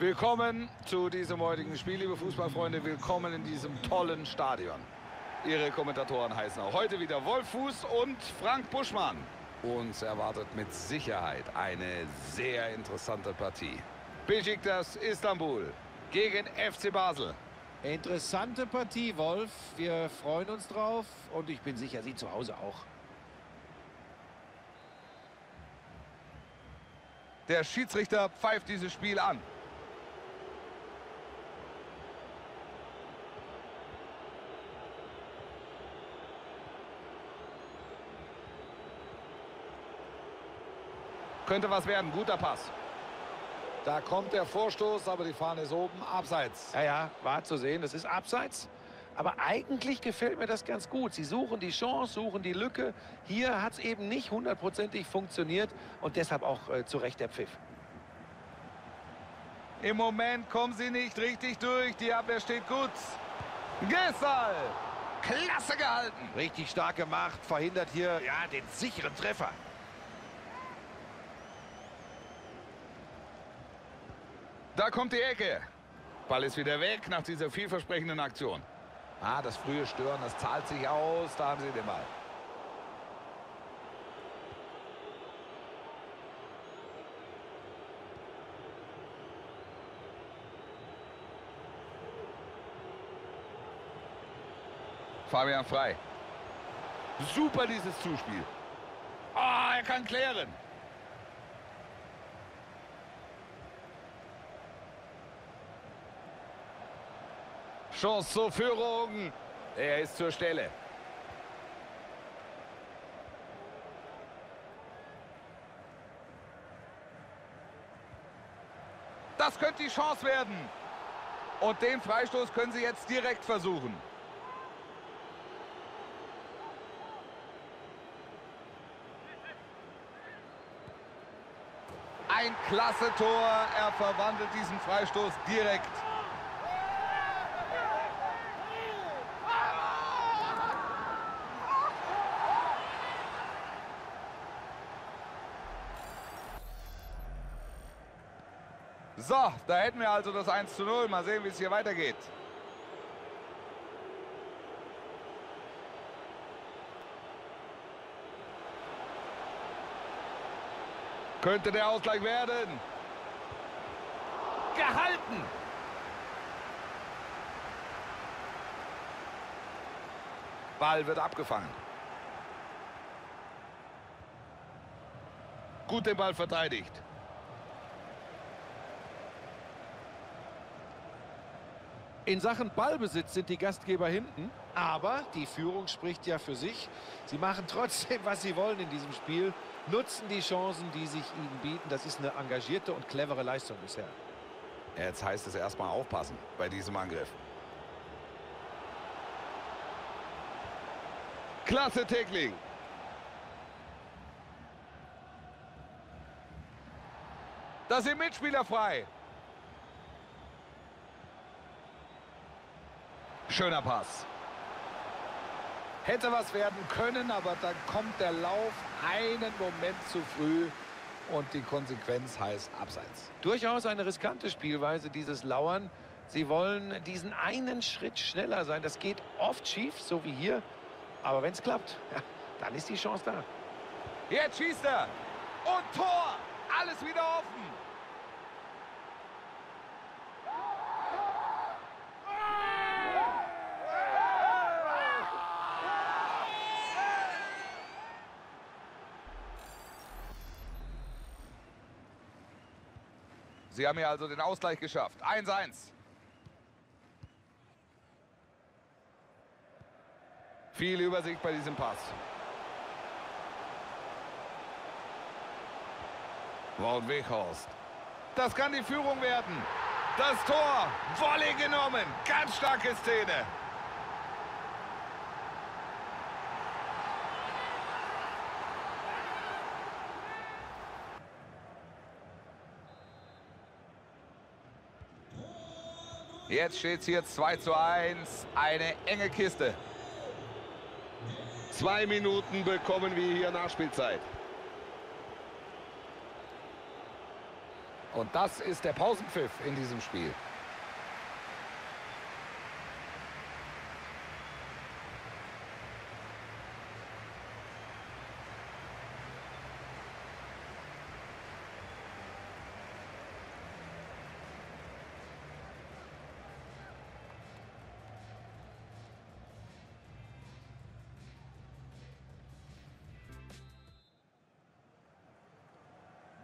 Willkommen zu diesem heutigen Spiel, liebe Fußballfreunde. Willkommen in diesem tollen Stadion. Ihre Kommentatoren heißen auch heute wieder Wolf Fuß und Frank Buschmann. Uns erwartet mit Sicherheit eine sehr interessante Partie. Besiktas Istanbul gegen FC Basel. Interessante Partie, Wolf. Wir freuen uns drauf und ich bin sicher, Sie zu Hause auch. Der Schiedsrichter pfeift dieses Spiel an. Könnte was werden. Guter Pass. Da kommt der Vorstoß, aber die Fahne ist oben. Abseits. Ja, ja, war zu sehen, das ist abseits. Aber eigentlich gefällt mir das ganz gut. Sie suchen die Chance, suchen die Lücke. Hier hat es eben nicht hundertprozentig funktioniert und deshalb auch äh, zu Recht der Pfiff. Im Moment kommen sie nicht richtig durch. Die Abwehr steht gut. Gessal. Klasse gehalten. Richtig stark gemacht, verhindert hier ja den sicheren Treffer. Da kommt die Ecke. Ball ist wieder weg nach dieser vielversprechenden Aktion. Ah, das frühe Stören, das zahlt sich aus. Da haben sie den Ball. Fabian frei. Super dieses Zuspiel. Ah, er kann klären. Chance zur Führung. Er ist zur Stelle. Das könnte die Chance werden. Und den Freistoß können sie jetzt direkt versuchen. Ein klasse Tor. Er verwandelt diesen Freistoß direkt. So, da hätten wir also das 1 zu 0. Mal sehen, wie es hier weitergeht. Könnte der Ausgleich werden. Gehalten. Ball wird abgefangen. Gut den Ball verteidigt. In Sachen Ballbesitz sind die Gastgeber hinten, aber die Führung spricht ja für sich. Sie machen trotzdem, was sie wollen in diesem Spiel, nutzen die Chancen, die sich ihnen bieten. Das ist eine engagierte und clevere Leistung bisher. Jetzt heißt es erstmal aufpassen bei diesem Angriff. Klasse Tackling. Da sind Mitspieler frei. Schöner Pass. Hätte was werden können, aber dann kommt der Lauf einen Moment zu früh und die Konsequenz heißt Abseits. Durchaus eine riskante Spielweise, dieses Lauern. Sie wollen diesen einen Schritt schneller sein. Das geht oft schief, so wie hier. Aber wenn es klappt, ja, dann ist die Chance da. Jetzt schießt er. Und Tor. Alles wieder offen. Sie haben hier also den Ausgleich geschafft. 1-1. Viel Übersicht bei diesem Pass. Wout Weghorst. Das kann die Führung werden. Das Tor. Volley genommen. Ganz starke Szene. Jetzt steht es hier 2 zu 1. Eine enge Kiste. Zwei Minuten bekommen wir hier Nachspielzeit. Und das ist der Pausenpfiff in diesem Spiel.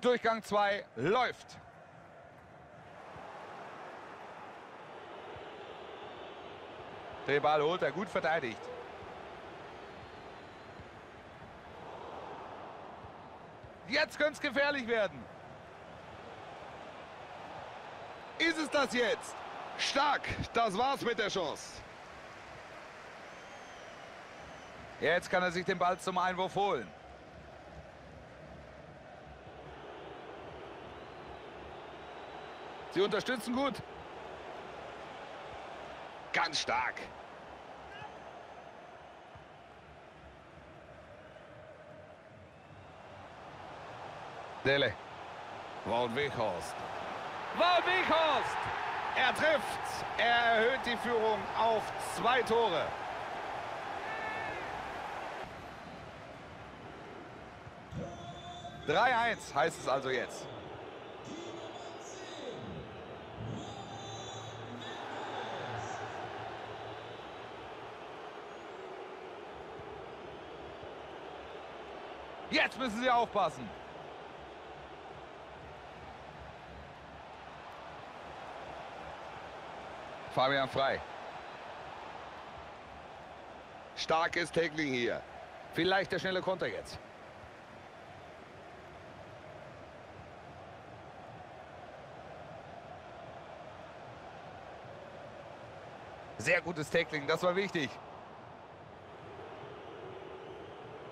Durchgang 2 läuft. Den Ball holt er gut verteidigt. Jetzt könnte es gefährlich werden. Ist es das jetzt? Stark, das war's mit der Chance. Jetzt kann er sich den Ball zum Einwurf holen. Sie unterstützen gut. Ganz stark. Dele. Wout Weghorst. Wout Weghorst! Er trifft. Er erhöht die Führung auf zwei Tore. Drei eins heißt es also jetzt. Jetzt müssen sie aufpassen. Fabian frei. Starkes Tackling hier. Vielleicht der schnelle Konter jetzt. Sehr gutes Tackling, das war wichtig.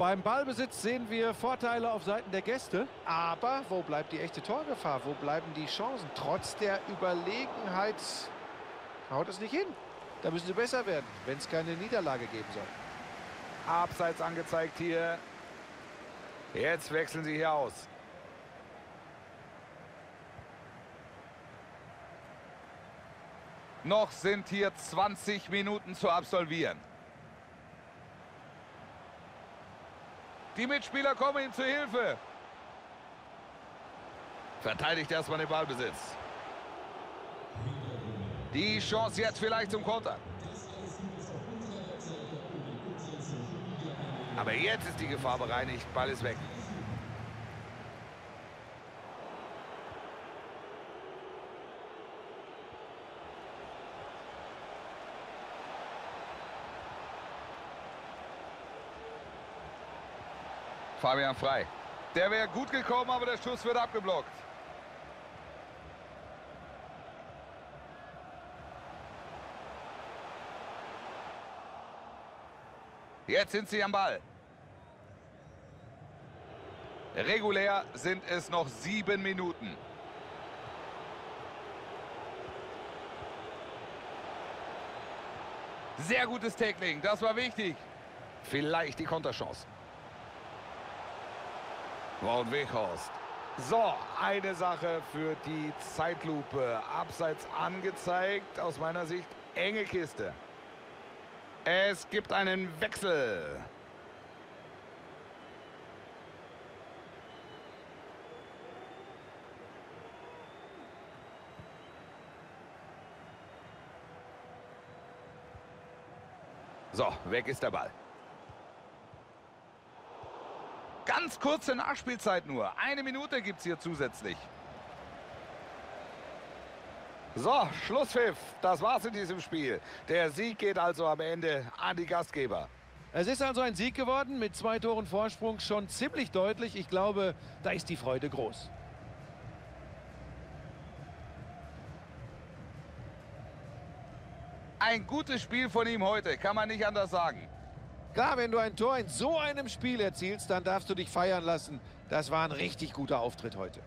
Beim Ballbesitz sehen wir Vorteile auf Seiten der Gäste. Aber wo bleibt die echte Torgefahr? Wo bleiben die Chancen? Trotz der Überlegenheit haut es nicht hin. Da müssen sie besser werden, wenn es keine Niederlage geben soll. Abseits angezeigt hier. Jetzt wechseln sie hier aus. Noch sind hier 20 Minuten zu absolvieren. Die Mitspieler kommen ihm zu Hilfe. Verteidigt erstmal den Ballbesitz. Die Chance jetzt vielleicht zum Konter. Aber jetzt ist die Gefahr bereinigt. Ball ist weg. Fabian frei. Der wäre gut gekommen, aber der Schuss wird abgeblockt. Jetzt sind sie am Ball. Regulär sind es noch sieben Minuten. Sehr gutes Tackling, das war wichtig. Vielleicht die Konterchance. Wout Weghorst. So, eine Sache für die Zeitlupe. Abseits angezeigt, aus meiner Sicht enge Kiste. Es gibt einen Wechsel. So, weg ist der Ball. Ganz kurze Nachspielzeit nur. Eine Minute gibt es hier zusätzlich. So, Schlusspfiff. Das war's in diesem Spiel. Der Sieg geht also am Ende an die Gastgeber. Es ist also ein Sieg geworden mit zwei Toren Vorsprung. Schon ziemlich deutlich. Ich glaube, da ist die Freude groß. Ein gutes Spiel von ihm heute, kann man nicht anders sagen. Klar, wenn du ein Tor in so einem Spiel erzielst, dann darfst du dich feiern lassen. Das war ein richtig guter Auftritt heute.